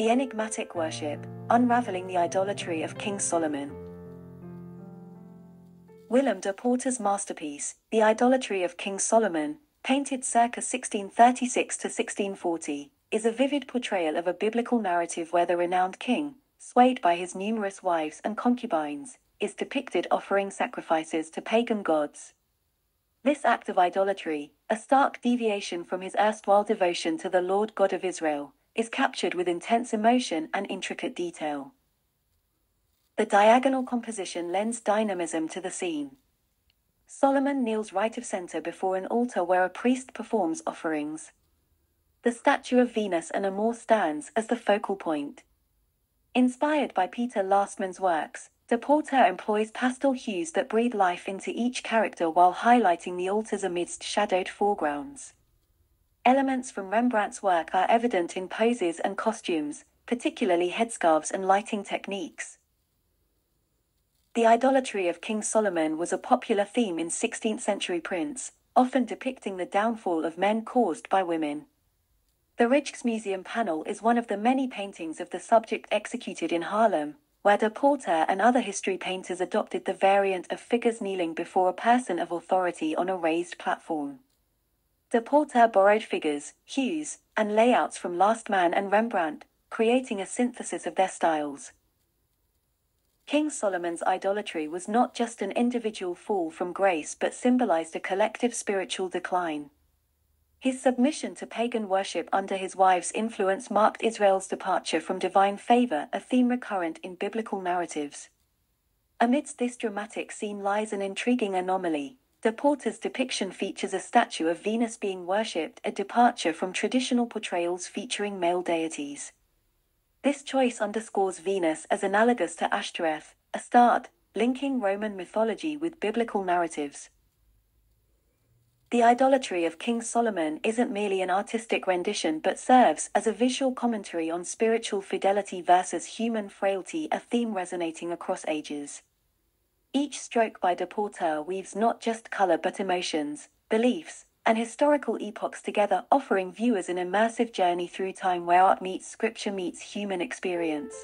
The Enigmatic Worship Unraveling the Idolatry of King Solomon. Willem de Poorter's masterpiece, The Idolatry of King Solomon, painted circa 1636 to 1640, is a vivid portrayal of a biblical narrative where the renowned king, swayed by his numerous wives and concubines, is depicted offering sacrifices to pagan gods. This act of idolatry, a stark deviation from his erstwhile devotion to the Lord God of Israel, is captured with intense emotion and intricate detail. The diagonal composition lends dynamism to the scene. Solomon kneels right of center before an altar where a priest performs offerings. The statue of Venus and Amor stands as the focal point. Inspired by Peter Lastman's works, De Poorter employs pastel hues that breathe life into each character while highlighting the altars amidst shadowed foregrounds. Elements from Rembrandt's work are evident in poses and costumes, particularly headscarves and lighting techniques. The idolatry of King Solomon was a popular theme in 16th century prints, often depicting the downfall of men caused by women. The Rijksmuseum panel is one of the many paintings of the subject executed in Haarlem, where de Poorter and other history painters adopted the variant of figures kneeling before a person of authority on a raised platform. De Poorter borrowed figures, hues, and layouts from Lastman and Rembrandt, creating a synthesis of their styles. King Solomon's idolatry was not just an individual fall from grace but symbolized a collective spiritual decline. His submission to pagan worship under his wife's influence marked Israel's departure from divine favor, a theme recurrent in biblical narratives. Amidst this dramatic scene lies an intriguing anomaly, De Poorter's depiction features a statue of Venus being worshipped, a departure from traditional portrayals featuring male deities. This choice underscores Venus as analogous to Ashtoreth, Astarte, linking Roman mythology with biblical narratives. The idolatry of King Solomon isn't merely an artistic rendition but serves as a visual commentary on spiritual fidelity versus human frailty, a theme resonating across ages. Each stroke by de weaves not just color but emotions, beliefs, and historical epochs together, offering viewers an immersive journey through time where art meets scripture meets human experience.